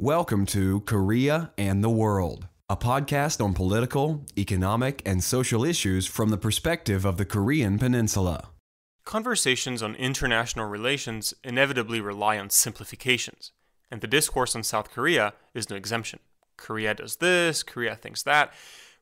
Welcome to Korea and the World, a podcast on political, economic, and social issues from the perspective of the Korean Peninsula. Conversations on international relations inevitably rely on simplifications, and the discourse on South Korea is no exemption. Korea does this, Korea thinks that.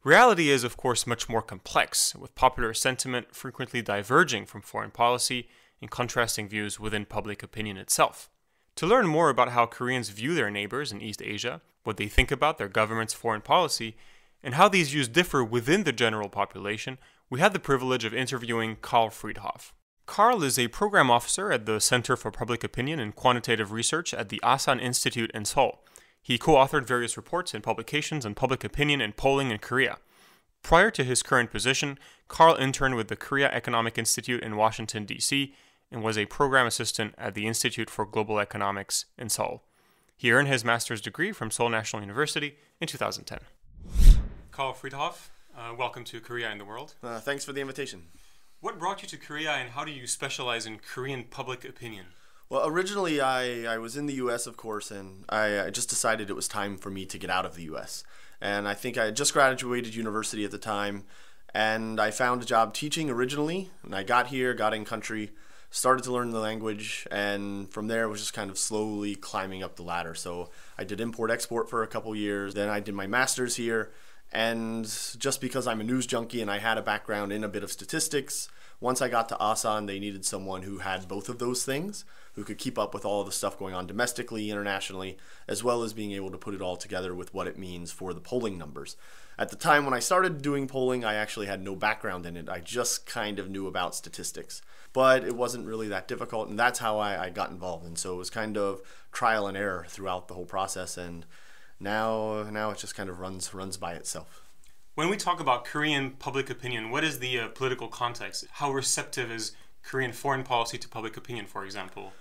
Reality is, of course, much more complex, with popular sentiment frequently diverging from foreign policy and contrasting views within public opinion itself. To learn more about how Koreans view their neighbors in East Asia, what they think about their government's foreign policy, and how these views differ within the general population, we had the privilege of interviewing Karl Friedhoff. Karl is a program officer at the Center for Public Opinion and Quantitative Research at the Asan Institute in Seoul. He co authored various reports and publications on public opinion and polling in Korea. Prior to his current position, Karl interned with the Korea Economic Institute in Washington, D.C., and was a program assistant at the Institute for Global Economics in Seoul. He earned his master's degree from Seoul National University in 2010. Karl Friedhoff, uh, welcome to Korea and the World. Uh, thanks for the invitation. What brought you to Korea and how do you specialize in Korean public opinion? Well, originally I, I was in the U.S., of course, and I, I just decided it was time for me to get out of the U.S. And I think I had just graduated university at the time, and I found a job teaching originally. And I got here, got in country, started to learn the language, and from there was just kind of slowly climbing up the ladder. So I did import export for a couple years, then I did my master's here, and just because I'm a news junkie and I had a background in a bit of statistics, once I got to Asan, they needed someone who had both of those things, who could keep up with all the stuff going on domestically, internationally, as well as being able to put it all together with what it means for the polling numbers. At the time when I started doing polling, I actually had no background in it. I just kind of knew about statistics but it wasn't really that difficult, and that's how I, I got involved. And so it was kind of trial and error throughout the whole process, and now now it just kind of runs runs by itself. When we talk about Korean public opinion, what is the uh, political context? How receptive is Korean foreign policy to public opinion, for example?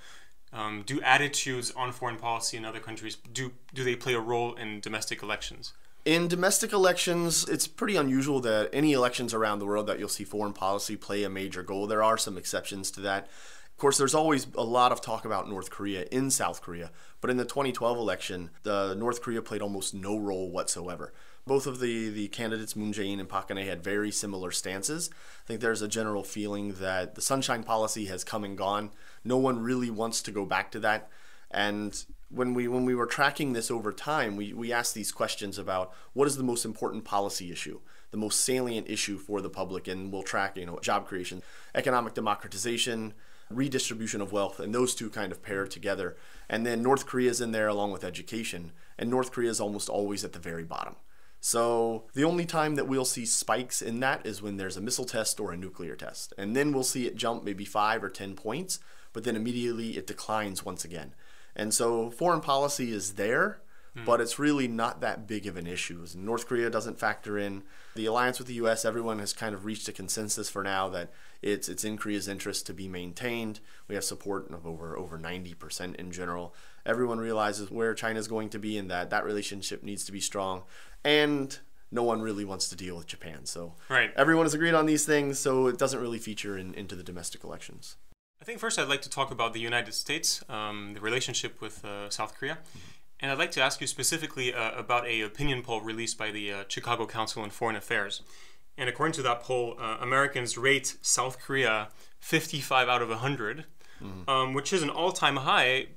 Um, do attitudes on foreign policy in other countries do do they play a role in domestic elections? In domestic elections, it's pretty unusual that any elections around the world that you'll see foreign policy play a major role. There are some exceptions to that. Of course, there's always a lot of talk about North Korea in South Korea, but in the 2012 election, the North Korea played almost no role whatsoever. Both of the, the candidates, Moon Jae-in and Park Geun-hye, had very similar stances. I think there's a general feeling that the sunshine policy has come and gone. No one really wants to go back to that. And when we when we were tracking this over time, we, we asked these questions about what is the most important policy issue, the most salient issue for the public, and we'll track, you know, job creation, economic democratization, redistribution of wealth, and those two kind of pair together. And then North Korea's in there along with education, and North Korea is almost always at the very bottom. So the only time that we'll see spikes in that is when there's a missile test or a nuclear test. And then we'll see it jump maybe five or 10 points, but then immediately it declines once again. And so foreign policy is there, mm. but it's really not that big of an issue. North Korea doesn't factor in. The alliance with the U.S., everyone has kind of reached a consensus for now that it's, it's in Korea's interest to be maintained. We have support of over, over 90% in general. Everyone realizes where China is going to be and that that relationship needs to be strong. And no one really wants to deal with Japan. So right. everyone has agreed on these things, so it doesn't really feature in, into the domestic elections. I think first I'd like to talk about the United States, um, the relationship with uh, South Korea. And I'd like to ask you specifically uh, about a opinion poll released by the uh, Chicago Council on Foreign Affairs. And according to that poll, uh, Americans rate South Korea 55 out of 100, mm-hmm. um, which is an all-time high,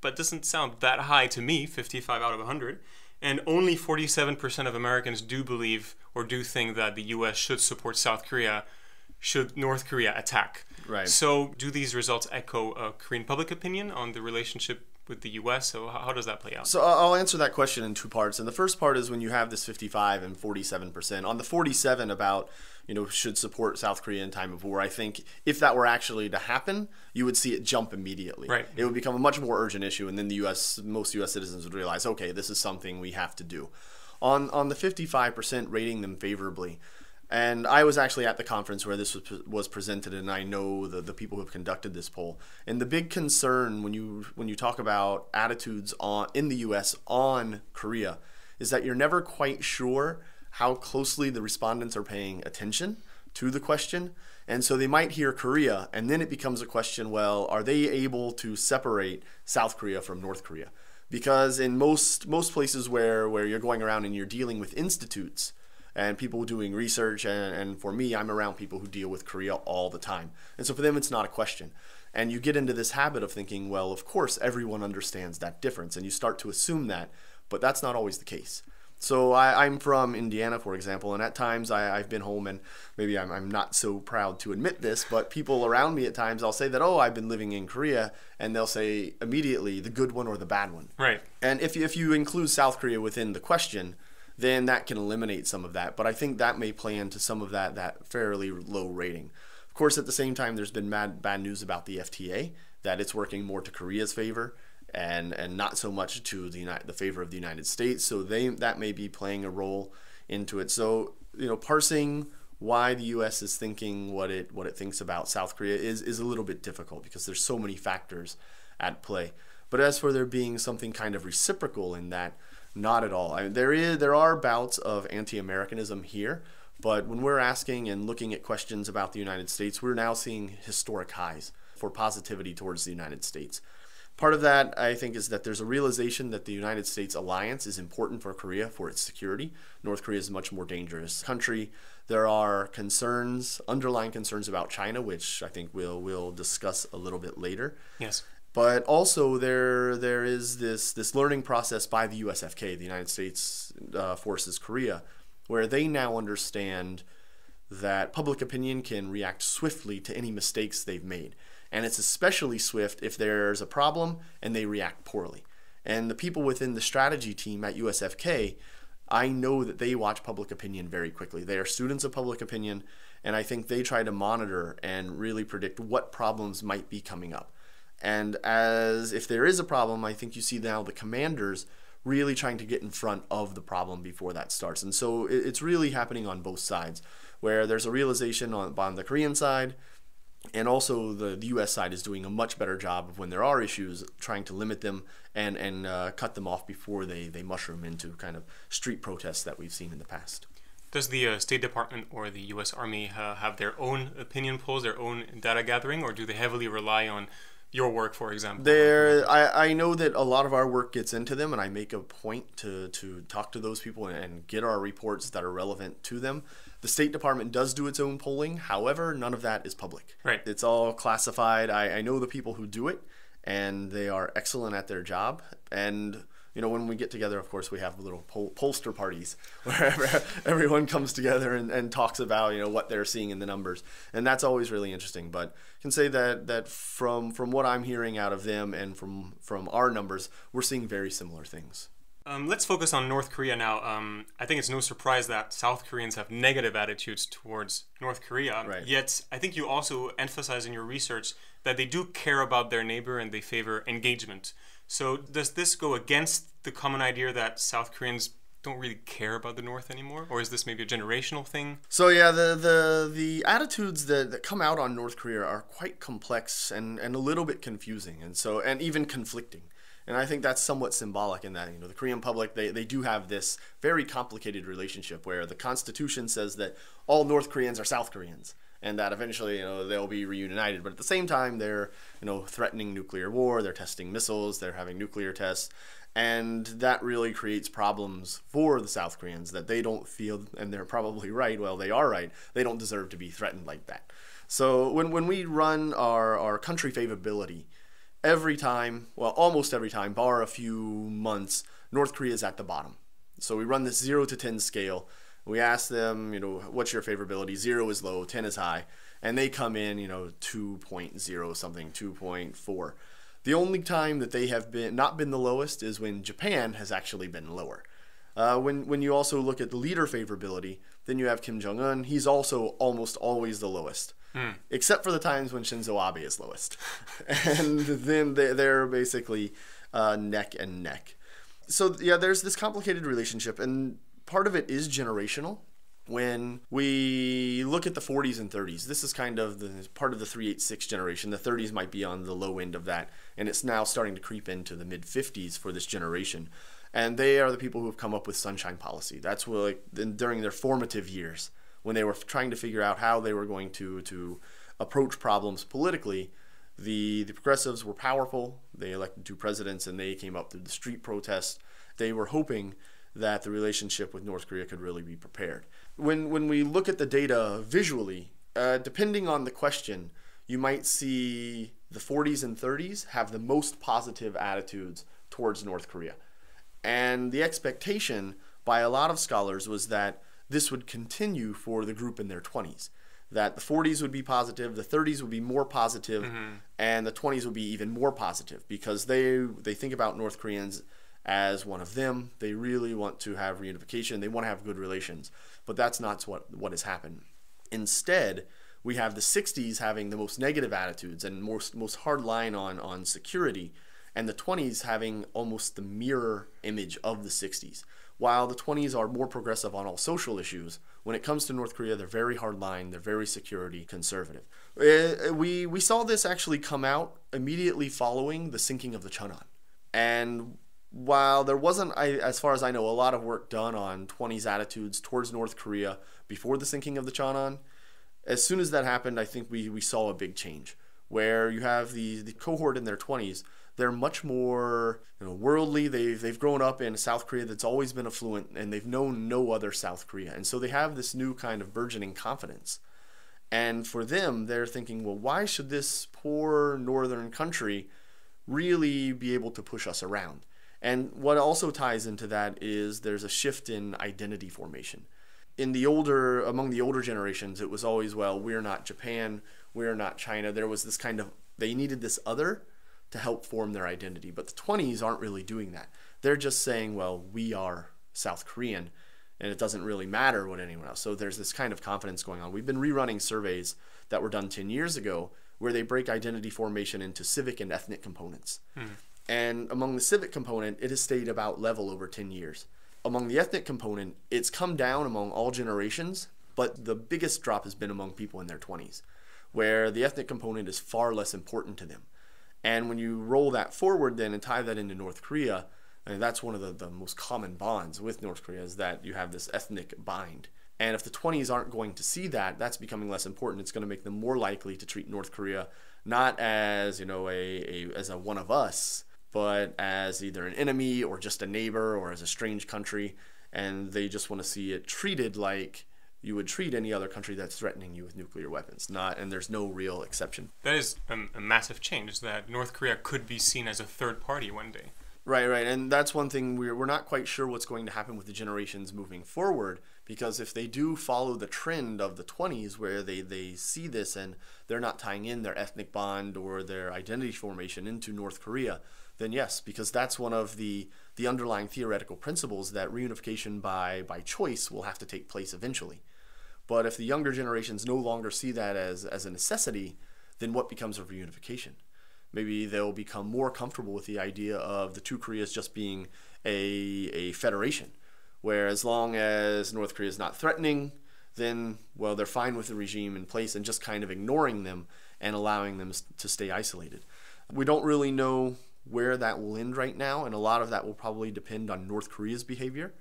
but doesn't sound that high to me, 55 out of 100. And only 47% of Americans do believe or do think that the U.S. should support South Korea should North Korea attack. Right. So, do these results echo uh, Korean public opinion on the relationship with the U.S.? So, how, how, does that play out? So, I'll answer that question in two parts. And the first part is when you have this 55 and 47 percent. On the 47 about you know should support South Korea in time of war, I think if that were actually to happen, you would see it jump immediately. Right. It would become a much more urgent issue, and then the U.S. most U.S. citizens would realize, okay, this is something we have to do. On on the 55 percent rating them favorably. And I was actually at the conference where this was, was presented, and I know the, the people who have conducted this poll. And the big concern when you when you talk about attitudes on in the U.S. on Korea is that you're never quite sure how closely the respondents are paying attention to the question. And so they might hear Korea, and then it becomes a question well, are they able to separate South Korea from North Korea? because in most most places where where you're going around and you're dealing with institutes and people doing research and, and for me i'm around people who deal with korea all the time and so for them it's not a question and you get into this habit of thinking well of course everyone understands that difference and you start to assume that but that's not always the case so I, am from Indiana, for example, and at times I, have been home, and maybe I'm, I'm, not so proud to admit this, but people around me at times I'll say that, oh, I've been living in Korea, and they'll say immediately the good one or the bad one. Right. And if you, if you include South Korea within the question, then that can eliminate some of that. But I think that may play into some of that that fairly low rating. Of course, at the same time, there's been bad, bad news about the FTA that it's working more to Korea's favor and and not so much to the United, the favor of the United States. So they that may be playing a role into it. So you know, parsing why the U.S. is thinking what it what it thinks about South Korea is is a little bit difficult because there's so many factors at play. But as for there being something kind of reciprocal in that, not at all. I mean, there is there are bouts of anti-Americanism here, but when we're asking and looking at questions about the United States, we're now seeing historic highs for positivity towards the United States. Part of that, I think, is that there's a realization that the United States alliance is important for Korea for its security. North Korea is a much more dangerous country. There are concerns, underlying concerns about China, which I think we'll we'll discuss a little bit later. Yes. But also there there is this this learning process by the USFK, the United States uh, Forces Korea, where they now understand that public opinion can react swiftly to any mistakes they've made. And it's especially swift if there's a problem and they react poorly. And the people within the strategy team at USFK, I know that they watch public opinion very quickly. They are students of public opinion, and I think they try to monitor and really predict what problems might be coming up. And as if there is a problem, I think you see now the commanders really trying to get in front of the problem before that starts. And so it's really happening on both sides, where there's a realization on, on the Korean side and also the, the U.S. side is doing a much better job of when there are issues, trying to limit them and and uh, cut them off before they they mushroom into kind of street protests that we've seen in the past. Does the uh, State Department or the U.S. Army uh, have their own opinion polls, their own data gathering, or do they heavily rely on your work, for example? There, I, I know that a lot of our work gets into them, and I make a point to, to talk to those people and, get our reports that are relevant to them. The State Department does do its own polling. However, none of that is public. Right. It's all classified. I, I know the people who do it, and they are excellent at their job. And you know, when we get together, of course, we have little pol- pollster parties where everyone comes together and, and talks about you know what they're seeing in the numbers, and that's always really interesting. But I can say that that from from what I'm hearing out of them and from from our numbers, we're seeing very similar things. Um, let's focus on North Korea now. Um, I think it's no surprise that South Koreans have negative attitudes towards North Korea. Right. Yet, I think you also emphasize in your research that they do care about their neighbor and they favor engagement. So, does this go against the common idea that South Koreans don't really care about the North anymore, or is this maybe a generational thing? So yeah, the the the attitudes that, that come out on North Korea are quite complex and and a little bit confusing, and so and even conflicting. And I think that's somewhat symbolic in that, you know, the Korean public, they, they do have this very complicated relationship where the Constitution says that all North Koreans are South Koreans and that eventually, you know, they'll be reunited. But at the same time, they're, you know, threatening nuclear war, they're testing missiles, they're having nuclear tests. And that really creates problems for the South Koreans that they don't feel, and they're probably right, well, they are right, they don't deserve to be threatened like that. So when, when we run our, our country favorability, every time, well, almost every time, bar a few months, North Korea is at the bottom. So we run this 0 to 10 scale. We ask them, you know, what's your favorability? 0 is low, 10 is high. And they come in, you know, 2.0 something, 2.4. The only time that they have been not been the lowest is when Japan has actually been lower. Uh, when when you also look at the leader favorability, then you have Kim Jong Un. He's also almost always the lowest. Mm. Except for the times when Shinzo Abe is lowest. and then they're basically uh, neck and neck. So, yeah, there's this complicated relationship, and part of it is generational. When we look at the 40s and 30s, this is kind of the part of the 386 generation. The 30s might be on the low end of that, and it's now starting to creep into the mid 50s for this generation and they are the people who have come up with sunshine policy. That's what like during their formative years when they were trying to figure out how they were going to to approach problems politically, The, the progressives were powerful. They elected two presidents and they came up through the street protests. They were hoping that the relationship with North Korea could really be prepared. When, when we look at the data visually, uh, depending on the question, you might see the 40s and 30s have the most positive attitudes towards North Korea. And the expectation by a lot of scholars was that this would continue for the group in their 20s. That the 40s would be positive, the 30s would be more positive, mm-hmm. and the 20s would be even more positive because they they think about North Koreans as one of them. They really want to have reunification. They want to have good relations, but that's not what what has happened. Instead, we have the 60s having the most negative attitudes and most most hard line on on security, and the 20s having almost the mirror image of the 60s. While the 20s are more progressive on all social issues, when it comes to North Korea, they're very hardline, they're very security conservative. Uh, we, we saw this actually come out immediately following the sinking of the Cheonan. And while there wasn't, as far as I know, a lot of work done on 20s attitudes towards North Korea before the sinking of the Cheonan, as soon as that happened, I think we, we saw a big change where you have the, the cohort in their 20s they're much more you know, worldly. They've, they've grown up in South Korea that's always been affluent and they've known no other South Korea. And so they have this new kind of burgeoning confidence. And for them, they're thinking, well, why should this poor northern country really be able to push us around? And what also ties into that is there's a shift in identity formation. In the older, among the older generations, it was always, well, we're not Japan, we're not China. There was this kind of, they needed this other to help form their identity. But the 20s aren't really doing that. They're just saying, well, we are South Korean and it doesn't really matter what anyone else. So there's this kind of confidence going on. We've been rerunning surveys that were done 10 years ago where they break identity formation into civic and ethnic components. Hmm. And among the civic component, it has stayed about level over 10 years. Among the ethnic component, it's come down among all generations, but the biggest drop has been among people in their 20s, where the ethnic component is far less important to them. And when you roll that forward then and tie that into North Korea, and that's one of the, the most common bonds with North Korea is that you have this ethnic bind. And if the 20s aren't going to see that, that's becoming less important. It's going to make them more likely to treat North Korea not as, you know, a, a as a one of us, but as either an enemy or just a neighbor or as a strange country. And they just want to see it treated like you would treat any other country that's threatening you with nuclear weapons. Not, and there's no real exception. That is a, a, massive change. That North Korea could be seen as a third party one day. Right, right, and that's one thing we're we're not quite sure what's going to happen with the generations moving forward. Because if they do follow the trend of the 20s, where they they see this and they're not tying in their ethnic bond or their identity formation into North Korea, then yes, because that's one of the the underlying theoretical principles that reunification by by choice will have to take place eventually. But if the younger generations no longer see that as as a necessity, then what becomes of reunification? Maybe they'll become more comfortable with the idea of the two Koreas just being a a federation, where as long as North Korea is not threatening, then well they're fine with the regime in place and just kind of ignoring them and allowing them to stay isolated. We don't really know where that will end right now, and a lot of that will probably depend on North Korea's behavior.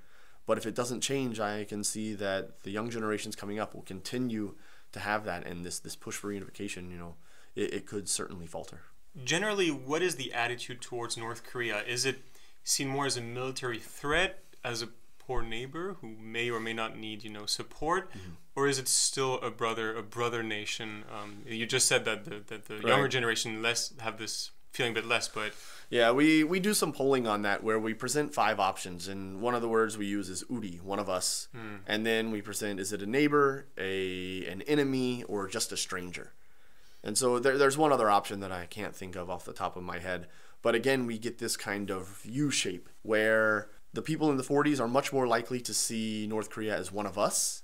But if it doesn't change, I can see that the young generations coming up will continue to have that, and this this push for unification, you know, it, it could certainly falter. Generally, what is the attitude towards North Korea? Is it seen more as a military threat, as a poor neighbor who may or may not need you know support, mm-hmm. or is it still a brother a brother nation? Um, you just said that the that the right. younger generation less have this feeling a bit less, but yeah, we, we do some polling on that where we present five options, and one of the words we use is udi, one of us, mm. and then we present is it a neighbor, a an enemy, or just a stranger. And so there, there's one other option that I can't think of off the top of my head, but again we get this kind of U shape where the people in the 40s are much more likely to see North Korea as one of us,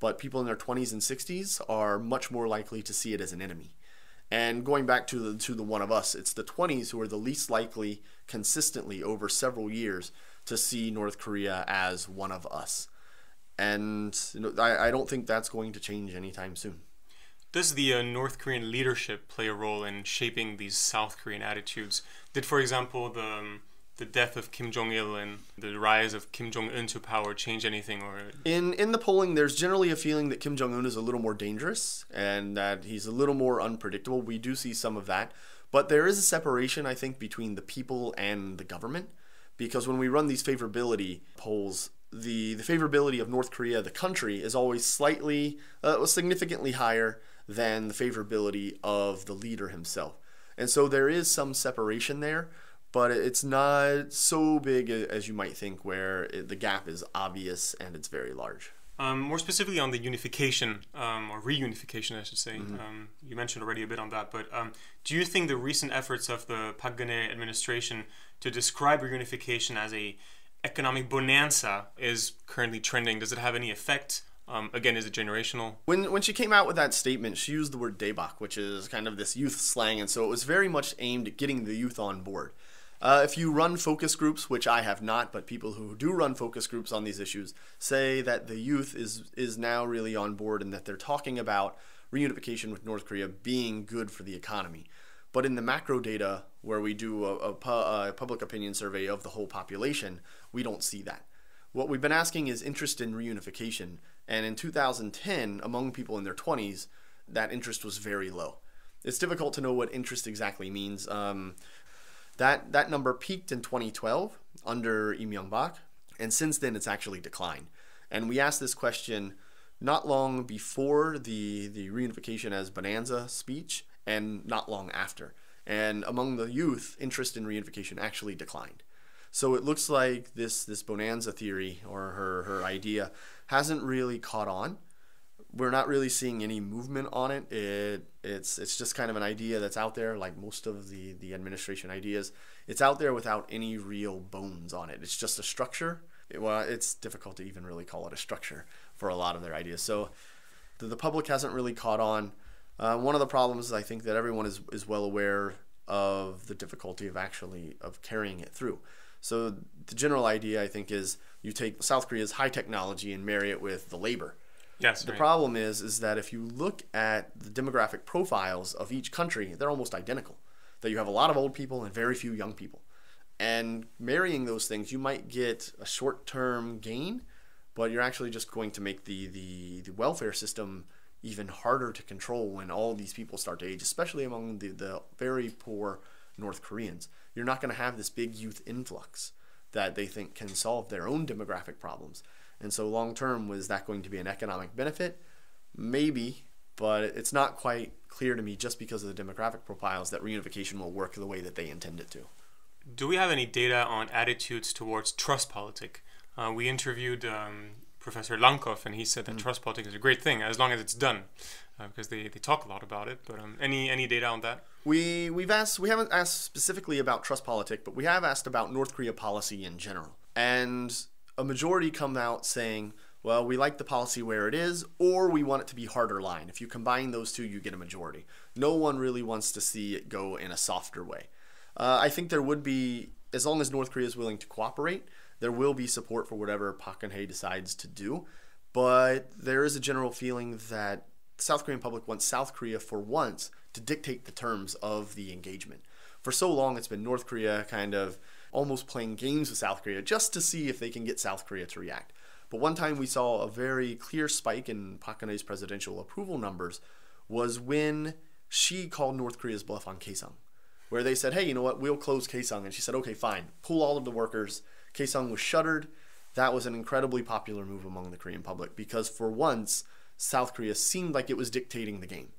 but people in their 20s and 60s are much more likely to see it as an enemy. And going back to the to the one of us, it's the 20s who are the least likely consistently over several years to see North Korea as one of us. And you know, I, I don't think that's going to change anytime soon. Does the uh, North Korean leadership play a role in shaping these South Korean attitudes? Did, for example, the um, the death of Kim Jong Il and the rise of Kim Jong Un to power change anything? Or in in the polling, there's generally a feeling that Kim Jong Un is a little more dangerous and that he's a little more unpredictable. We do see some of that, but there is a separation, I think, between the people and the government, because when we run these favorability polls, the the favorability of North Korea, the country, is always slightly, uh, significantly higher than the favorability of the leader himself, and so there is some separation there but it's not so big as you might think, where it, the gap is obvious and it's very large. Um, more specifically on the unification um, or reunification, I should say. Mm-hmm. Um, you mentioned already a bit on that, but um, do you think the recent efforts of the Geun-hye administration to describe reunification as a economic bonanza is currently trending? Does it have any effect? Um, again, is it generational? When when she came out with that statement, she used the word daebak, which is kind of this youth slang, and so it was very much aimed at getting the youth on board. Uh, if you run focus groups, which I have not, but people who do run focus groups on these issues say that the youth is is now really on board and that they're talking about reunification with North Korea being good for the economy. But in the macro data, where we do a, a, a public opinion survey of the whole population, we don't see that. What we've been asking is interest in reunification, and in 2010, among people in their 20s, that interest was very low. It's difficult to know what interest exactly means. Um, that that number peaked in 2012 under Lee Myung-bak, and since then it's actually declined. And we asked this question not long before the the reunification as bonanza speech, and not long after. And among the youth, interest in reunification actually declined. So it looks like this this bonanza theory or her her idea hasn't really caught on we're not really seeing any movement on it. It it's it's just kind of an idea that's out there, like most of the the administration ideas. It's out there without any real bones on it. It's just a structure. It, well, it's difficult to even really call it a structure for a lot of their ideas. So the, the public hasn't really caught on. Uh, one of the problems I think that everyone is is well aware of the difficulty of actually of carrying it through. So the general idea I think is you take South Korea's high technology and marry it with the labor Yes. The right. problem is is that if you look at the demographic profiles of each country, they're almost identical. That you have a lot of old people and very few young people. And marrying those things, you might get a short-term gain, but you're actually just going to make the, the, the welfare system even harder to control when all these people start to age, especially among the, the very poor North Koreans. You're not going to have this big youth influx that they think can solve their own demographic problems. And so, long term, was that going to be an economic benefit? Maybe, but it's not quite clear to me just because of the demographic profiles that reunification will work the way that they intend it to. Do we have any data on attitudes towards trustpolitik? Uh, we interviewed um, Professor Lankov, and he said that mm. trustpolitik is a great thing as long as it's done, uh, because they, they talk a lot about it. But um, any any data on that? We we've asked we haven't asked specifically about trustpolitik, but we have asked about North Korea policy in general. And a majority come out saying, well, we like the policy where it is, or we want it to be harder line. If you combine those two, you get a majority. No one really wants to see it go in a softer way. Uh, I think there would be, as long as North Korea is willing to cooperate, there will be support for whatever Park Geun-hye decides to do. But there is a general feeling that South Korean public wants South Korea for once to dictate the terms of the engagement. For so long, it's been North Korea kind of almost playing games with South Korea just to see if they can get South Korea to react. But one time we saw a very clear spike in Park Geun-hye's presidential approval numbers was when she called North Korea's bluff on Kaesong, where they said, hey, you know what, we'll close Kaesong. And she said, okay, fine, pull all of the workers. Kaesong was shuttered. That was an incredibly popular move among the Korean public because for once, South Korea seemed like it was dictating the game.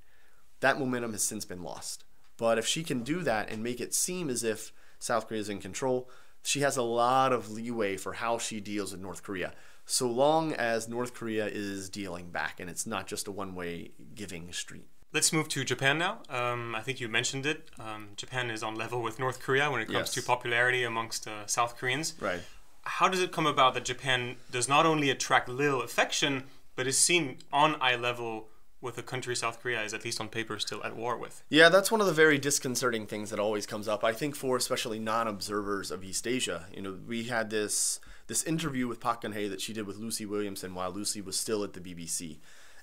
That momentum has since been lost. But if she can do that and make it seem as if South Korea is in control. She has a lot of leeway for how she deals with North Korea, so long as North Korea is dealing back and it's not just a one way giving street. Let's move to Japan now. Um, I think you mentioned it. Um, Japan is on level with North Korea when it comes yes. to popularity amongst uh, South Koreans. Right. How does it come about that Japan does not only attract little affection, but is seen on eye level with a country South Korea is at least on paper still at war with. Yeah, that's one of the very disconcerting things that always comes up. I think for especially non-observers of East Asia, you know, we had this this interview with Park Geun-hye that she did with Lucy Williamson while Lucy was still at the BBC.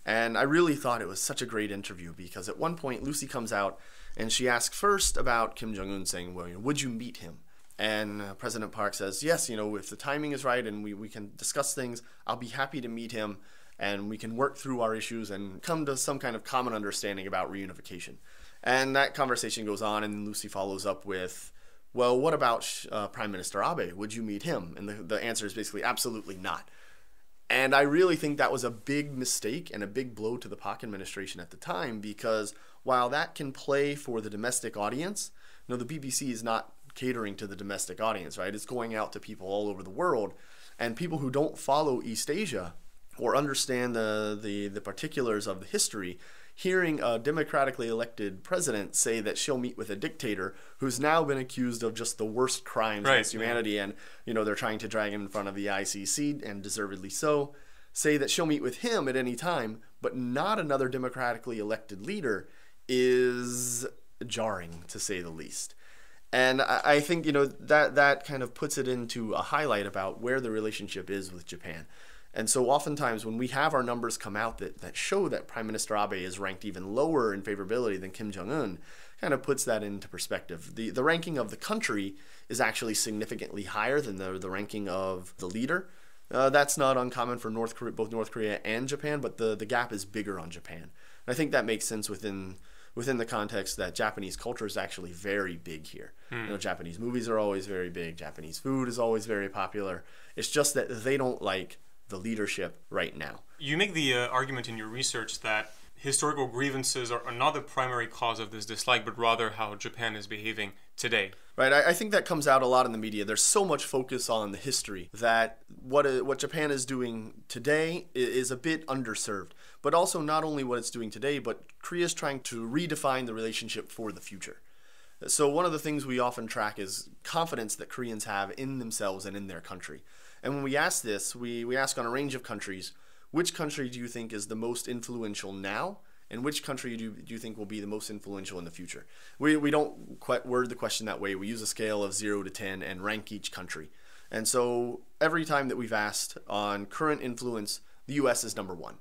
And I really thought it was such a great interview because at one point Lucy comes out and she asks first about Kim Jong Un saying, "Well, you know, would you meet him?" And uh, President Park says, yes, you know, if the timing is right and we, we can discuss things, I'll be happy to meet him and we can work through our issues and come to some kind of common understanding about reunification. And that conversation goes on, and Lucy follows up with, well, what about uh, Prime Minister Abe? Would you meet him? And the, the answer is basically absolutely not. And I really think that was a big mistake and a big blow to the Park administration at the time because while that can play for the domestic audience, you know, the BBC is not catering to the domestic audience, right? It's going out to people all over the world. And people who don't follow East Asia or understand the, the, the particulars of the history, hearing a democratically elected president say that she'll meet with a dictator who's now been accused of just the worst crimes Right, against humanity, and you know they're trying to drag him in front of the ICC, and deservedly so. Say that she'll meet with him at any time, but not another democratically elected leader, is jarring to say the least. And I I think you know that that kind of puts it into a highlight about where the relationship is with Japan. And so oftentimes when we have our numbers come out that, that show that Prime Minister Abe is ranked even lower in favorability than Kim Jong Un, kind of puts that into perspective. The the ranking of the country is actually significantly higher than the the ranking of the leader. Uh, that's not uncommon for North Korea, both North Korea and Japan, but the, the gap is bigger on Japan. And I think that makes sense within within the context that Japanese culture is actually very big here. You know, Japanese movies are always very big. Japanese food is always very popular. It's just that they don't like the leadership right now. You make the uh, argument in your research that historical grievances are, not the primary cause of this dislike, but rather how Japan is behaving today. Right, I, I think that comes out a lot in the media. There's so much focus on the history that what uh, what Japan is doing today is a bit underserved. But also not only what it's doing today, but Korea is trying to redefine the relationship for the future. So one of the things we often track is confidence that Koreans have in themselves and in their country. And when we ask this, we, we ask on a range of countries, which country do you think is the most influential now? And which country do you, do you think will be the most influential in the future? We, we don't quite word the question that way. We use a scale of 0 to 10 and rank each country. And so every time that we've asked on current influence, the US is number one.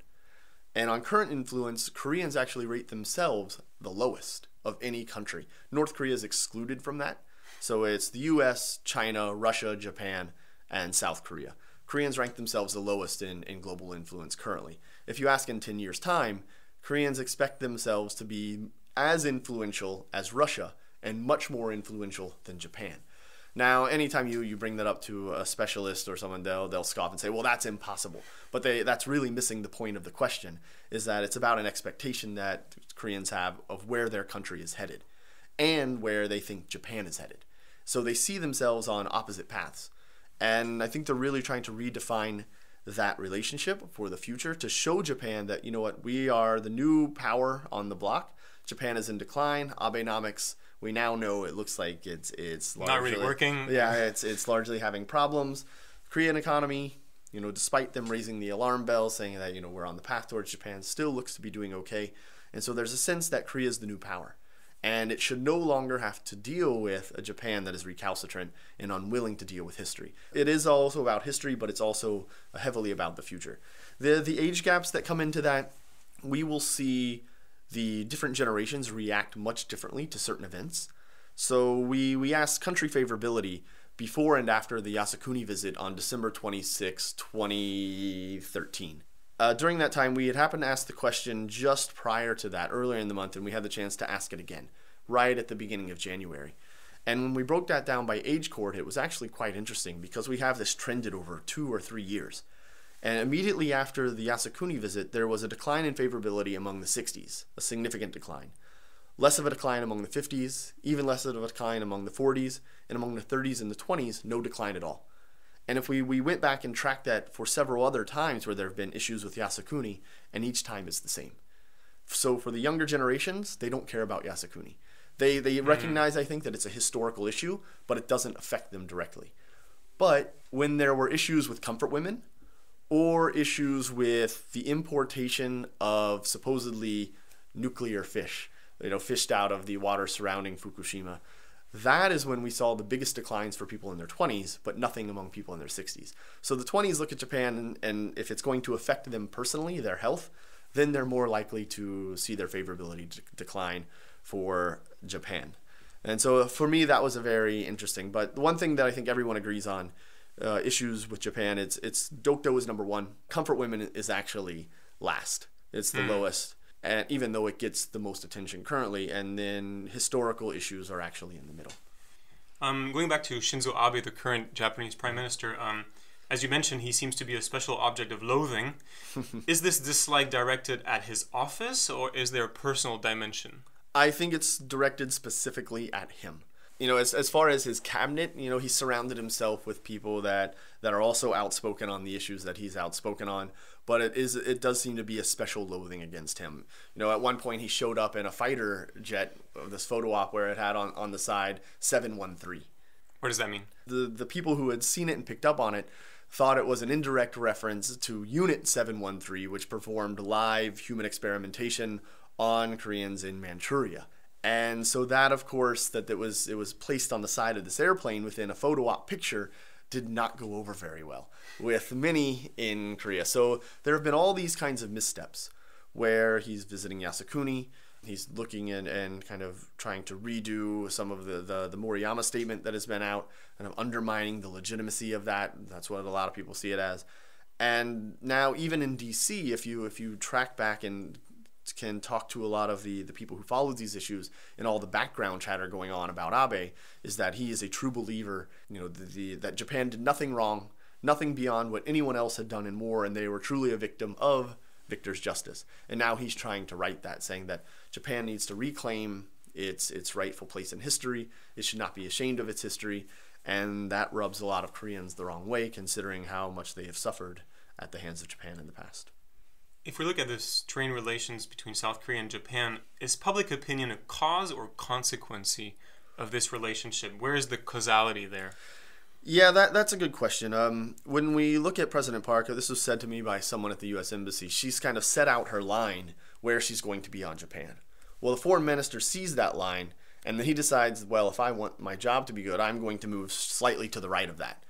And on current influence, Koreans actually rate themselves the lowest of any country. North Korea is excluded from that. So it's the US, China, Russia, Japan, and South Korea. Koreans rank themselves the lowest in, in global influence currently. If you ask in 10 years' time, Koreans expect themselves to be as influential as Russia and much more influential than Japan. Now, anytime you, you bring that up to a specialist or someone, they'll, they'll scoff and say, well, that's impossible. But they, that's really missing the point of the question, is that it's about an expectation that Koreans have of where their country is headed and where they think Japan is headed. So they see themselves on opposite paths. And I think they're really trying to redefine that relationship for the future to show Japan that, you know what, we are the new power on the block. Japan is in decline. Abenomics, we now know it looks like it's it's Not really largely- working. Yeah, it's it's largely having problems. Korean economy, you know, despite them raising the alarm bell saying that, you know, we're on the path towards Japan, still looks to be doing okay. And so there's a sense that Korea is the new power. And it should no longer have to deal with a Japan that is recalcitrant and unwilling to deal with history. It is also about history, but it's also heavily about the future. The the age gaps that come into that, we will see the different generations react much differently to certain events. So we we asked country favorability before and after the Yasukuni visit on December 26, 2013. Uh, during that time, we had happened to ask the question just prior to that, earlier in the month, and we had the chance to ask it again, right at the beginning of January. And when we broke that down by age cohort, it was actually quite interesting because we have this trended over two or three years. And immediately after the Yasukuni visit, there was a decline in favorability among the 60s, a significant decline. Less of a decline among the 50s, even less of a decline among the 40s, and among the 30s and the 20s, no decline at all. And if we, we went back and tracked that for several other times where there have been issues with Yasukuni, and each time it's the same. So for the younger generations, they don't care about Yasukuni. They, they mm-hmm. recognize, I think, that it's a historical issue, but it doesn't affect them directly. But when there were issues with comfort women, or issues with the importation of supposedly nuclear fish, you know, fished out of the water surrounding Fukushima. That is when we saw the biggest declines for people in their 20s, but nothing among people in their 60s. So the 20s look at Japan, and, and if it's going to affect them personally, their health, then they're more likely to see their favorability de- decline for Japan. And so for me, that was a very interesting. But the one thing that I think everyone agrees on uh, issues with Japan, it's it's Dokdo is number one. Comfort women is actually last. It's the lowest, and even though it gets the most attention currently, and then historical issues are actually in the middle. Um, going back to Shinzo Abe, the current Japanese prime minister, um, as you mentioned, he seems to be a special object of loathing. is this dislike directed at his office, or is there a personal dimension? I think it's directed specifically at him. You know, as, as far as his cabinet, you know, he surrounded himself with people that, that are also outspoken on the issues that he's outspoken on. But it is it does seem to be a special loathing against him. You know, at one point he showed up in a fighter jet of this photo op where it had on, on the side 713. What does that mean? The the people who had seen it and picked up on it thought it was an indirect reference to Unit 713, which performed live human experimentation on Koreans in Manchuria. And so that of course that it was it was placed on the side of this airplane within a photo op picture did not go over very well with many in Korea. So there have been all these kinds of missteps where he's visiting Yasukuni, he's looking and, and kind of trying to redo some of the, the, the Murayama statement that has been out, kind of undermining the legitimacy of that. That's what a lot of people see it as. And now even in DC, if you if you track back and can talk to a lot of the, the people who follow these issues and all the background chatter going on about Abe is that he is a true believer, you know, the, the, that Japan did nothing wrong, nothing beyond what anyone else had done in war, and they were truly a victim of Victor's justice. And now he's trying to right that, saying that Japan needs to reclaim its its rightful place in history. It should not be ashamed of its history, and that rubs a lot of Koreans the wrong way, considering how much they have suffered at the hands of Japan in the past. If we look at the strained relations between South Korea and Japan, is public opinion a cause or consequence of this relationship? Where is the causality there? Yeah, that, that's a good question. Um, when we look at President Park, this was said to me by someone at the U.S. Embassy, she's kind of set out her line where she's going to be on Japan. Well, the foreign minister sees that line, and then he decides, well, if I want my job to be good, I'm going to move slightly to the right of that.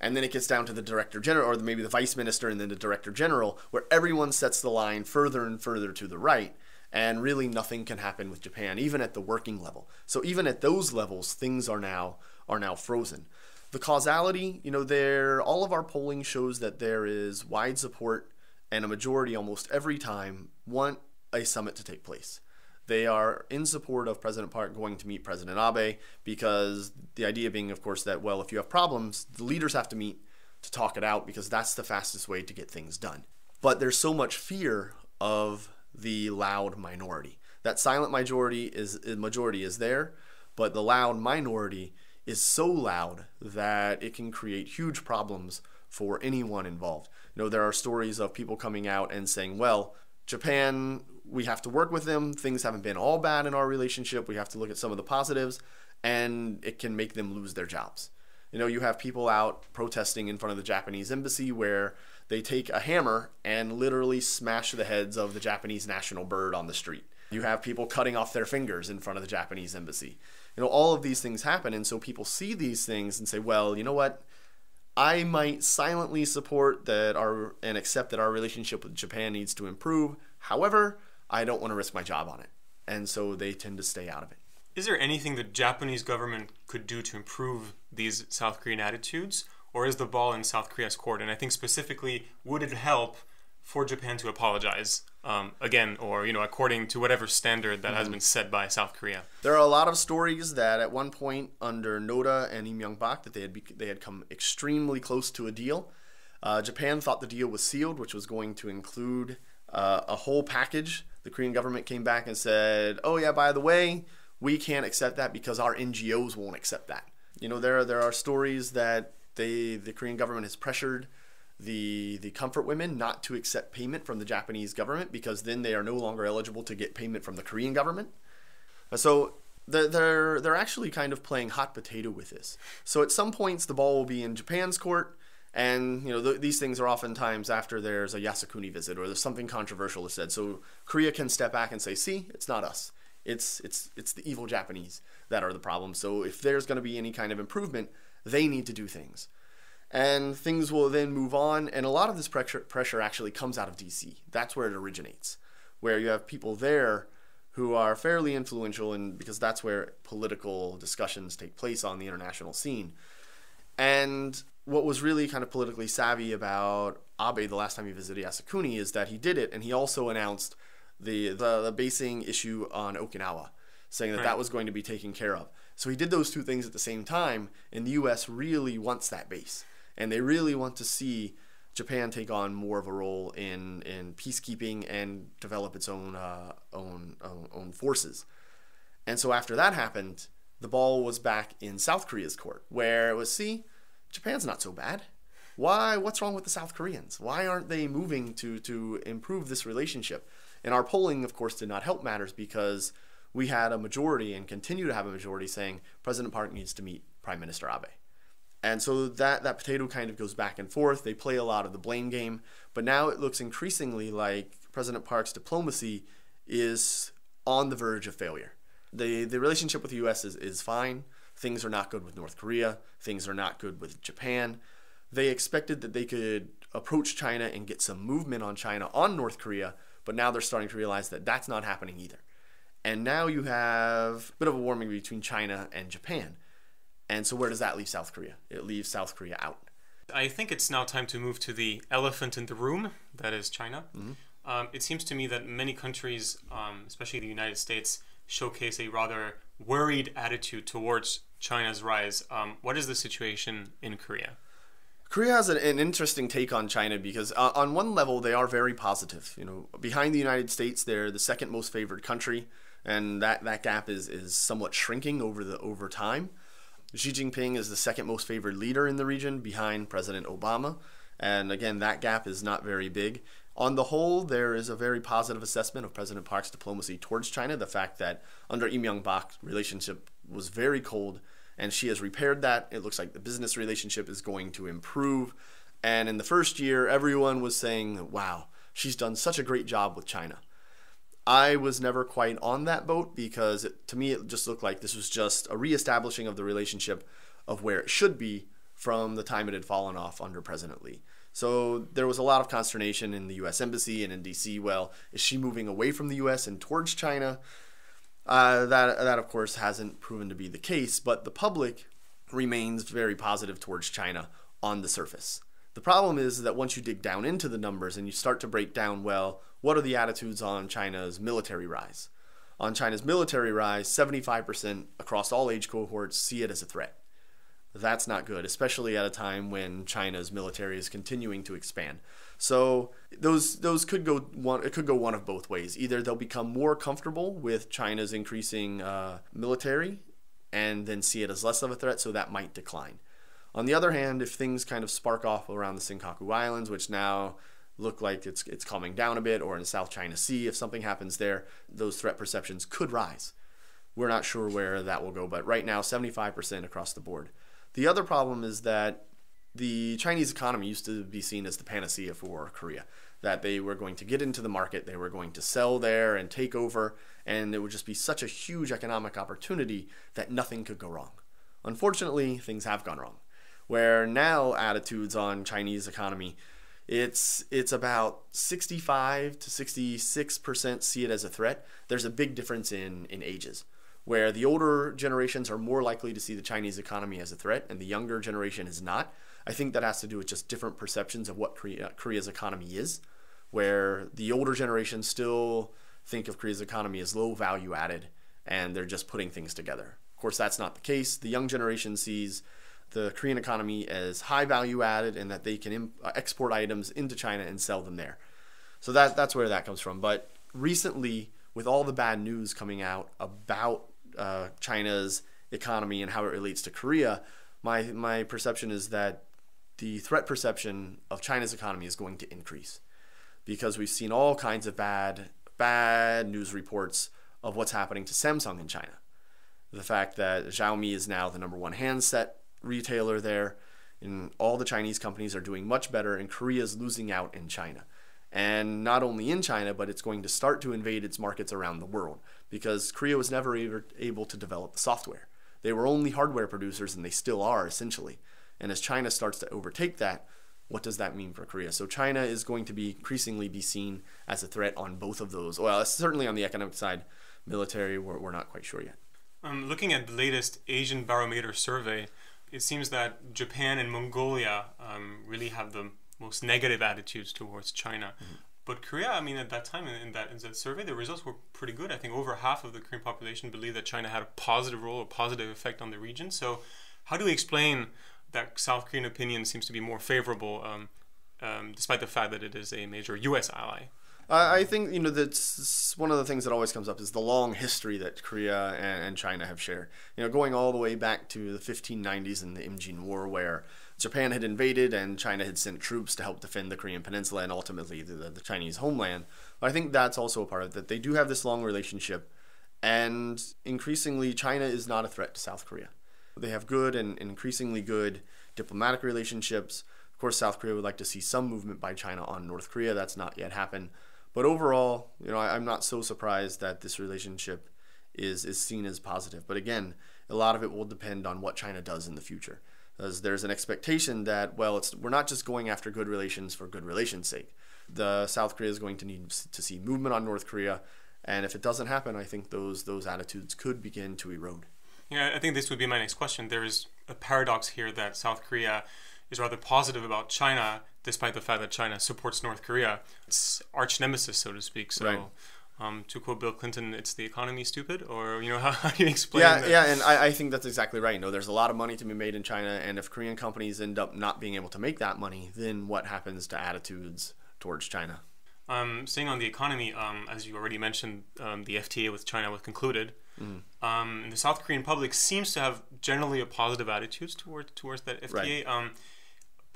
And then it gets down to the director general, or maybe the vice minister, and then the director general, where everyone sets the line further and further to the right and really nothing can happen with Japan, even at the working level. So even at those levels, things are now are now frozen. The causality, you know, there all of our polling shows that there is wide support and a majority almost every time want a summit to take place. They are in support of President Park going to meet President Abe because the idea being, of course, that, well, if you have problems, the leaders have to meet to talk it out because that's the fastest way to get things done. But there's so much fear of the loud minority. That silent majority is majority is there, but the loud minority is so loud that it can create huge problems for anyone involved. You know, there are stories of people coming out and saying, well, Japan, we have to work with them. Things haven't been all bad in our relationship. We have to look at some of the positives, and it can make them lose their jobs. You know, you have people out protesting in front of the Japanese embassy where they take a hammer and literally smash the heads of the Japanese national bird on the street. You have people cutting off their fingers in front of the Japanese embassy. You know, all of these things happen. And so people see these things and say, well, you know what? I might silently support that our and accept that our relationship with Japan needs to improve. However, I don't want to risk my job on it. And so they tend to stay out of it. Is there anything the Japanese government could do to improve these South Korean attitudes? Or is the ball in South Korea's court? And I think specifically, would it help for Japan to apologize um, again, or you know, according to whatever standard that mm-hmm. has been set by South Korea. There are a lot of stories that at one point under Noda and Lee Myung-bak that they had be- they had come extremely close to a deal. Uh, Japan thought the deal was sealed, which was going to include uh, a whole package. The Korean government came back and said, "Oh yeah, by the way, we can't accept that because our NGOs won't accept that." You know, there there are stories that they the Korean government has pressured the the comfort women not to accept payment from the Japanese government because then they are no longer eligible to get payment from the Korean government. So they're they're actually kind of playing hot potato with this. So at some points the ball will be in Japan's court, and you know th- these things are oftentimes after there's a Yasukuni visit or there's something controversial is said. So Korea can step back and say, "See, it's not us. It's it's it's the evil Japanese that are the problem. So if there's going to be any kind of improvement, they need to do things." and things will then move on. And a lot of this pressure, pressure actually comes out of DC. That's where it originates, where you have people there who are fairly influential and because that's where political discussions take place on the international scene. And what was really kind of politically savvy about Abe the last time he visited Yasukuni is that he did it and he also announced the the, the basing issue on Okinawa, saying that Right. that was going to be taken care of. So he did those two things at the same time, and the U.S. really wants that base, and they really want to see Japan take on more of a role in in peacekeeping and develop its own uh, own, own own forces. And so after that happened, the ball was back in South Korea's court, where it was see, Japan's not so bad. Why? What's wrong with the South Koreans? Why aren't they moving to to improve this relationship? And our polling, of course, did not help matters because we had a majority and continue to have a majority saying President Park needs to meet Prime Minister Abe. And so that, that potato kind of goes back and forth. They play a lot of the blame game. But now it looks increasingly like President Park's diplomacy is on the verge of failure. The, the relationship with the U.S. is, is fine. Things are not good with North Korea. Things are not good with Japan. They expected that they could approach China and get some movement on China on North Korea, but now they're starting to realize that that's not happening either. And now you have a bit of a warming between China and Japan. And so where does that leave South Korea? It leaves South Korea out. I think it's now time to move to the elephant in the room, that is China. Um, it seems to me that many countries, um, especially the United States, showcase a rather worried attitude towards China's rise. Um, what is the situation in Korea? Korea has an, an interesting take on China because uh, on one level they are very positive. You know, behind the United States, they're the second most favored country, and that, that gap is is somewhat shrinking over the over time. Xi Jinping is the second most favored leader in the region behind President Obama, and again that gap is not very big. On the whole, there is a very positive assessment of President Park's diplomacy towards China. The fact that under Lee Myung-bak, relationship was very cold, and she has repaired that. It looks like the business relationship is going to improve. And in the first year, everyone was saying, wow, she's done such a great job with China. I was never quite on that boat because it, to me it just looked like this was just a reestablishing of the relationship of where it should be from the time it had fallen off under President Lee. So there was a lot of consternation in the U.S. Embassy and in D.C. Well, is she moving away from the U.S. and towards China? Uh, that that of course hasn't proven to be the case, but the public remains very positive towards China on the surface. The problem is that once you dig down into the numbers and you start to break down, well, what are the attitudes on China's military rise? On China's military rise, 75% across all age cohorts see it as a threat. That's not good, especially at a time when China's military is continuing to expand. So those those could go one it could go one of both ways. Either they'll become more comfortable with China's increasing uh, military, and then see it as less of a threat, so that might decline. On the other hand, if things kind of spark off around the Senkaku Islands, which now look like it's it's calming down a bit, or in the South China Sea, if something happens there, those threat perceptions could rise. We're not sure where that will go, but right now, 75% across the board. The other problem is that the Chinese economy used to be seen as the panacea for Korea. That they were going to get into the market, they were going to sell there and take over, and it would just be such a huge economic opportunity that nothing could go wrong. Unfortunately, things have gone wrong. Where now attitudes on Chinese economy, it's it's about 65 to 66 percent see it as a threat. There's a big difference in in ages where the older generations are more likely to see the Chinese economy as a threat and the younger generation is not. I think that has to do with just different perceptions of what Korea, Korea's economy is, where the older generation still think of Korea's economy as low value added and they're just putting things together. Of course, that's not the case. The young generation sees the Korean economy as high value added and that they can im- uh, export items into China and sell them there. So that that's where that comes from. But recently, with all the bad news coming out about uh, China's economy and how it relates to Korea, my my perception is that the threat perception of China's economy is going to increase because we've seen all kinds of bad bad news reports of what's happening to Samsung in China. The fact that Xiaomi is now the number one handset retailer there, and all the Chinese companies are doing much better, and Korea is losing out in China. And not only in China, but it's going to start to invade its markets around the world because Korea was never ever able to develop the software. They were only hardware producers, and they still are essentially. And as China starts to overtake that, what does that mean for Korea? So China is going to be increasingly be seen as a threat on both of those. Well, certainly on the economic side, military, we're, we're not quite sure yet. Um, looking at the latest Asian Barometer survey, it seems that Japan and Mongolia um, really have the most negative attitudes towards China. Mm-hmm. But Korea, I mean, at that time in, that, in that survey, the results were pretty good. I think over half of the Korean population believed that China had a positive role, a positive effect on the region. So, how do we explain that South Korean opinion seems to be more favorable, um, um, despite the fact that it is a major U.S. ally? I think you know that's one of the things that always comes up is the long history that Korea and, and China have shared. You know, going all the way back to the 1590s and the Imjin War, where Japan had invaded and China had sent troops to help defend the Korean Peninsula and ultimately the, the Chinese homeland. But I think that's also a part of that they do have this long relationship, and increasingly, China is not a threat to South Korea. They have good and increasingly good diplomatic relationships. Of course, South Korea would like to see some movement by China on North Korea. That's not yet happened. But overall, you know, I, am not so surprised that this relationship is is seen as positive. But again, a lot of it will depend on what China does in the future as there's an expectation that well it's we're not just going after good relations for good relations sake. The south korea is going to need to see movement on north korea and if it doesn't happen i think those those attitudes could begin to erode. Yeah i think this would be my next question. There is a paradox here that south korea is rather positive about china despite the fact that china supports north korea. It's arch nemesis so to speak so right um, to quote Bill Clinton, it's the economy stupid, or you know, how, how do you explain? Yeah, that? yeah, and I, I think that's exactly right. You know, there's a lot of money to be made in China, and if Korean companies end up not being able to make that money, then what happens to attitudes towards China? Um, staying on the economy, um, as you already mentioned, um, the FTA with China was concluded. Mm. Um, the South Korean public seems to have generally a positive attitude towards towards that FTA. Right.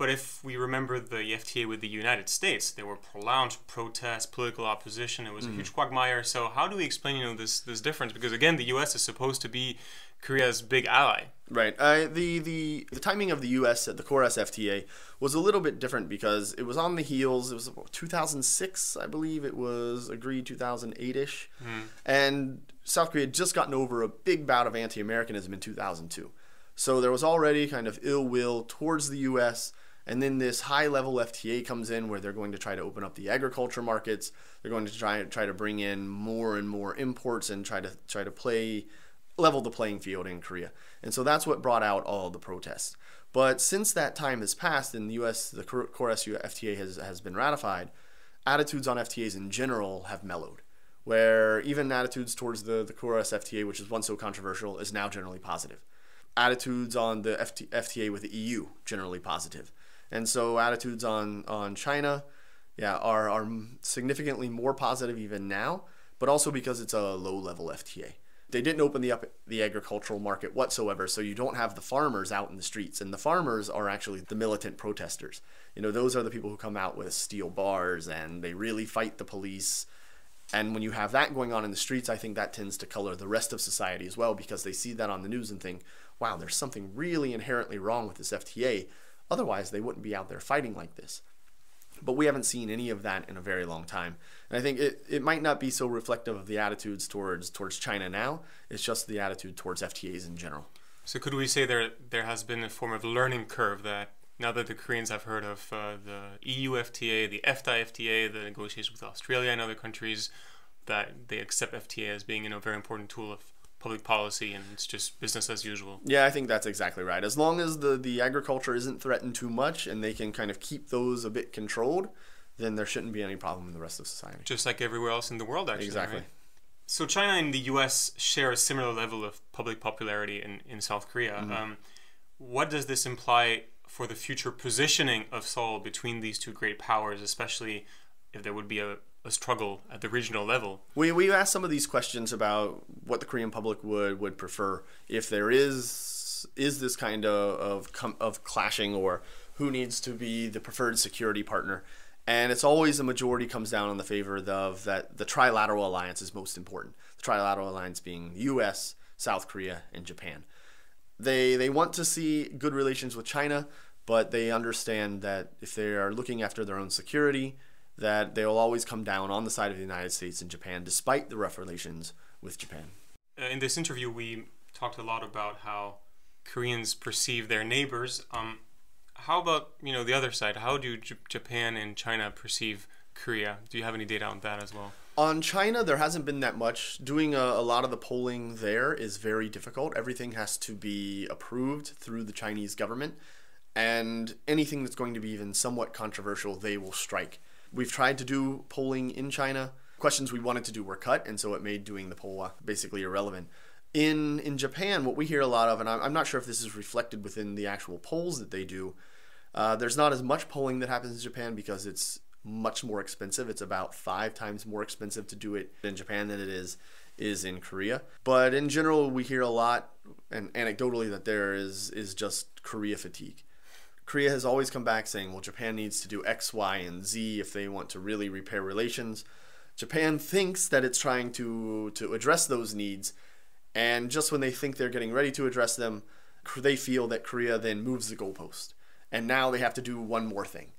But if we remember the FTA with the United States, there were prolonged protests, political opposition. It was mm. a huge quagmire. So how do we explain, you know, this this difference? Because again, the U.S. is supposed to be Korea's big ally. Right. Uh, the the the timing of the U.S. at the KORUS FTA was a little bit different because it was on the heels. It was 2006, I believe. It was agreed 2008 ish, mm. and South Korea had just gotten over a big bout of anti-Americanism in 2002. So there was already kind of ill will towards the U.S. And then this high level FTA comes in where they're going to try to open up the agriculture markets. They're going to try try to bring in more and more imports and try to try to play level the playing field in Korea. And so that's what brought out all the protests. But since that time has passed and the US the KORUS FTA has has been ratified, attitudes on FTAs in general have mellowed. Where even attitudes towards the, the KORUS FTA, which was once so controversial, is now generally positive. Attitudes on the FT, FTA with the EU, generally positive. And so attitudes on on China, yeah, are are significantly more positive even now, but also because it's a low level FTA. They didn't open the up the agricultural market whatsoever, so you don't have the farmers out in the streets, and the farmers are actually the militant protesters. You know, those are the people who come out with steel bars and they really fight the police. And when you have that going on in the streets, I think that tends to color the rest of society as well because they see that on the news and think, wow, there's something really inherently wrong with this FTA Otherwise, they wouldn't be out there fighting like this. But we haven't seen any of that in a very long time. And I think it, it might not be so reflective of the attitudes towards towards China now. It's just the attitude towards FTAs in general. So could we say there there has been a form of learning curve that now that the Koreans have heard of uh, the EU FTA, the EFTA FTA, the negotiations with Australia and other countries, that they accept FTA as being you know, a very important tool of public policy and it's just business as usual. Yeah, I think that's exactly right. As long as the, the agriculture isn't threatened too much and they can kind of keep those a bit controlled, then there shouldn't be any problem in the rest of society. Just like everywhere else in the world, actually. Exactly. Right? So China and the U.S. share a similar level of public popularity in, in South Korea. Mm-hmm. Um, what does this imply for the future positioning of Seoul between these two great powers, especially if there would be a, a struggle at the regional level. We we asked some of these questions about what the Korean public would would prefer if there is is this kind of of, of clashing or who needs to be the preferred security partner. And it's always the majority comes down on the favor of that the trilateral alliance is most important. The trilateral alliance being the U.S., South Korea, and Japan. They they want to see good relations with China, but they understand that if they are looking after their own security, that they will always come down on the side of the United States and Japan, despite the rough relations with Japan. Uh, in this interview, we talked a lot about how Koreans perceive their neighbors. Um, how about you know the other side? How do J- Japan and China perceive Korea? Do you have any data on that as well? On China, there hasn't been that much. Doing a, a, lot of the polling there is very difficult. Everything has to be approved through the Chinese government, and anything that's going to be even somewhat controversial, they will strike. We've tried to do polling in China. Questions we wanted to do were cut, and so it made doing the poll basically irrelevant. In in Japan, what we hear a lot of, and I'm, I'm not sure if this is reflected within the actual polls that they do, uh, there's not as much polling that happens in Japan because it's much more expensive. It's about five times more expensive to do it in Japan than it is is in Korea. But in general, we hear a lot, and anecdotally, that there is is just Korea fatigue. Korea has always come back saying, well, Japan needs to do X, Y, and Z if they want to really repair relations. Japan thinks that it's trying to to address those needs, and just when they think they're getting ready to address them, they feel that Korea then moves the goalpost, and now they have to do one more thing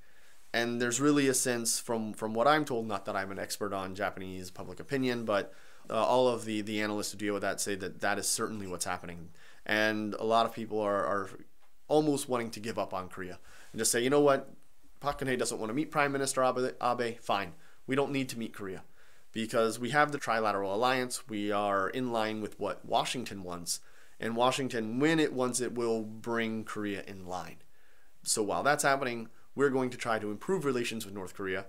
and there's really a sense from from what I'm told, not that I'm an expert on Japanese public opinion, but uh, all of the the analysts who deal with that say that that is certainly what's happening, and a lot of people are are almost wanting to give up on Korea and just say, you know what, Park Geun-hye doesn't want to meet Prime Minister Abe, Abe, fine, we don't need to meet Korea because we have the trilateral alliance, we are in line with what Washington wants, and Washington, when it wants it, will bring Korea in line. So while that's happening we're going to try to improve relations with North Korea.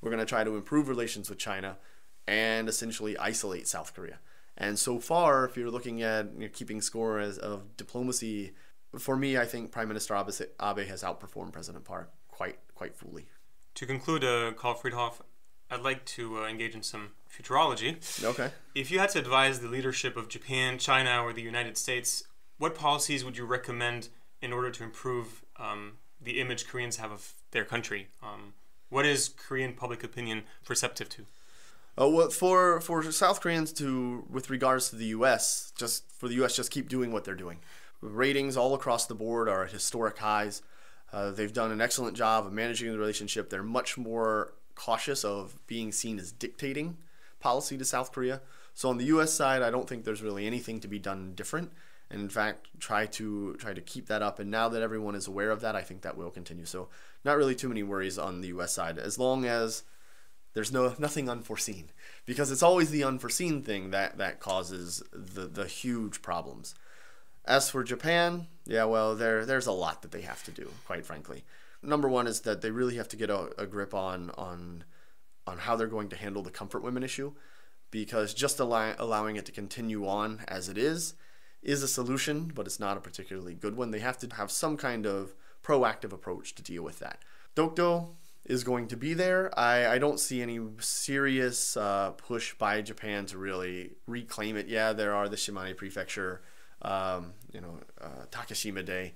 We're going to try to improve relations with China and essentially isolate South Korea. And so far, if you're looking at you know, keeping score as, of diplomacy, for me, I think Prime Minister Abe, has outperformed President Park quite quite fully. To conclude, uh, Karl Friedhoff, I'd like to uh, engage in some futurology. Okay. If you had to advise the leadership of Japan, China, or the United States, what policies would you recommend in order to improve um, the image Koreans have of their country. Um, what is Korean public opinion receptive to? Uh, well, for for South Koreans to, with regards to the U.S., just for the U.S., just keep doing what they're doing. Ratings all across the board are at historic highs. Uh, they've done an excellent job of managing the relationship. They're much more cautious of being seen as dictating policy to South Korea. So on the U.S. side, I don't think there's really anything to be done different and in fact try to try to keep that up and now that everyone is aware of that i think that will continue so not really too many worries on the us side as long as there's no nothing unforeseen because it's always the unforeseen thing that that causes the the huge problems as for japan yeah well there there's a lot that they have to do quite frankly number one is that they really have to get a, a grip on on on how they're going to handle the comfort women issue because just allow, allowing it to continue on as it is is a solution, but it's not a particularly good one. They have to have some kind of proactive approach to deal with that. Dokdo is going to be there. I, I don't see any serious uh, push by Japan to really reclaim it. Yeah, there are the Shimane Prefecture, um, you know, uh, Takeshima Day.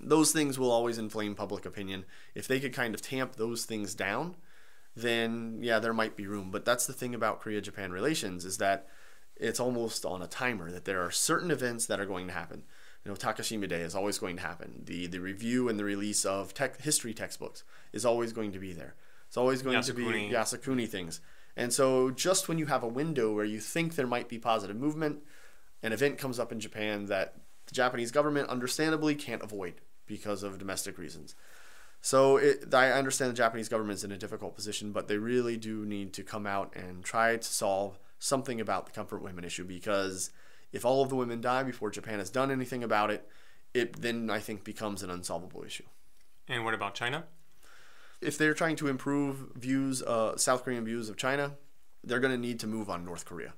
Those things will always inflame public opinion. If they could kind of tamp those things down, then yeah, there might be room. But that's the thing about Korea-Japan relations is that it's almost on a timer that there are certain events that are going to happen. You know, Takeshima Day is always going to happen. The the review and the release of tech, history textbooks is always going to be there. It's always going Yasukuni. to be Yasukuni things. And so just when you have a window where you think there might be positive movement, an event comes up in Japan that the Japanese government understandably can't avoid because of domestic reasons. So it, I understand the Japanese government is in a difficult position, but they really do need to come out and try to solve something about the comfort women issue because if all of the women die before Japan has done anything about it, it then I think becomes an unsolvable issue. And what about China? If they're trying to improve views, uh, South Korean views of China, they're going to need to move on North Korea.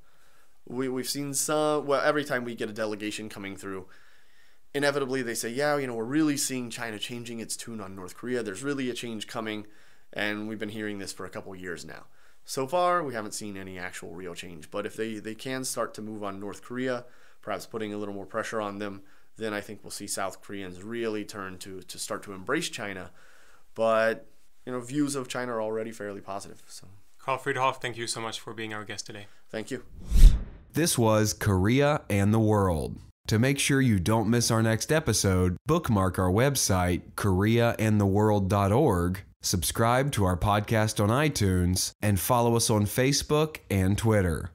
We, we've seen some, well, every time we get a delegation coming through, inevitably they say, yeah, you know, we're really seeing China changing its tune on North Korea. There's really a change coming. And we've been hearing this for a couple years now. So far, we haven't seen any actual real change. But if they, they can start to move on North Korea, perhaps putting a little more pressure on them, then I think we'll see South Koreans really turn to, to start to embrace China. But, you know, views of China are already fairly positive. So. Karl Friedhoff, thank you so much for being our guest today. Thank you. This was Korea and the World. To make sure you don't miss our next episode, bookmark our website, koreaandtheworld.org subscribe to our podcast on iTunes, and follow us on Facebook and Twitter.